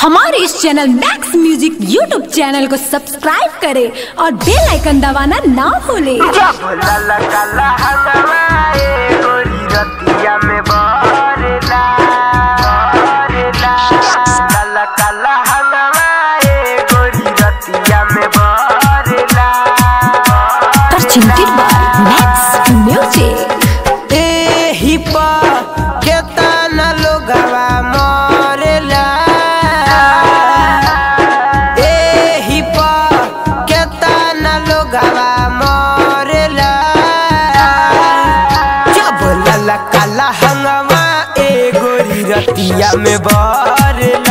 हमारे इस channel Max music YouTube channel को सब्सक्राइब करें और बेल आइकन दबाना ना भूलें। लोगवा जब लाला काला हंगवा ए गोरी रतिया में बरेला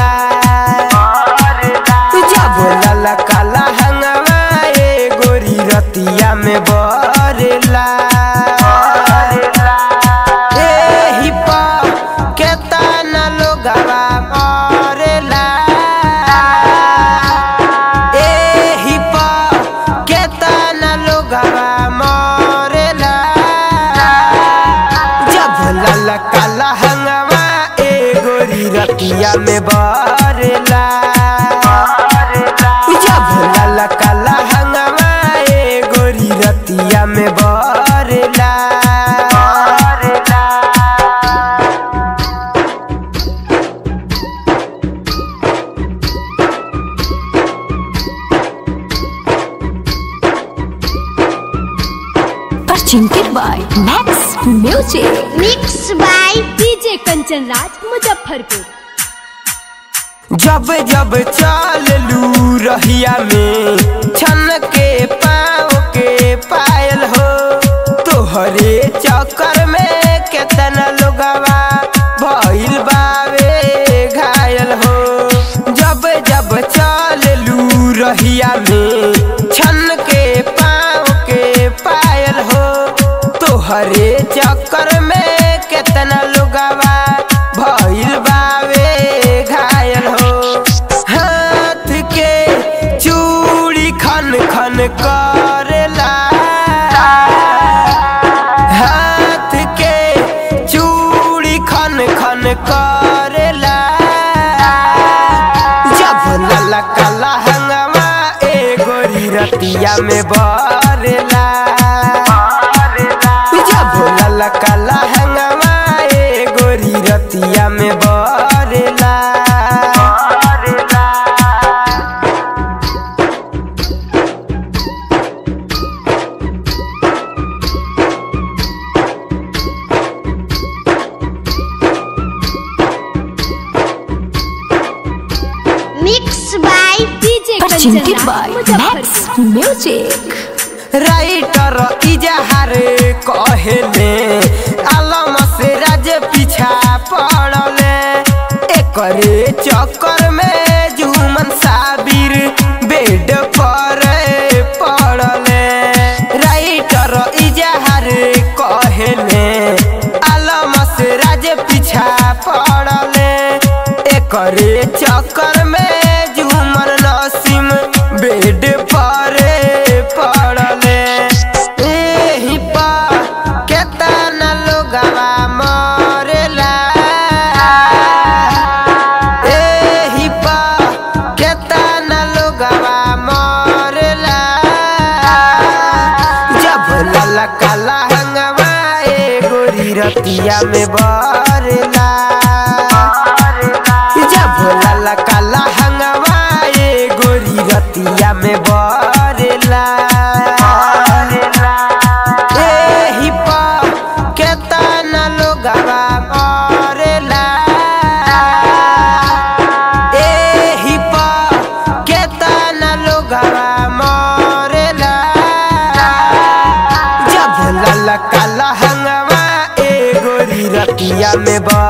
लाला काला हंगवा ए गोरी रतिया में बरेला presented by Max music mix by DJ Kanchan Raj Muzaffarpur जब जब चललू रहिया में छन के पाँव के पायल हो तोहरे चक्कर में केतना लोगवा भइल बावे घायल हो। जब जब चललू रहिया में छन के तोहरे चक्कर में केतना लोगवा, भइल बावे, घायल हो। हाथ के चूड़ी खन खन करेला। हाथ के चूड़ी खन खन करेला। जब लाला काला हंगमा ए गोरी रतिया में बरेला by Raj Max music writer Izhar कहले आलम से राज पीछा पड़ले। एकरे चक्कर में जुमन साबिर बेड पर पड़ले। राइटर इजहार पा केतना लोगवा मरेला जब लाला काला हंगवा ए गोरी रतिया में बरेला लहंगवा ए गोरी रतिया में बा।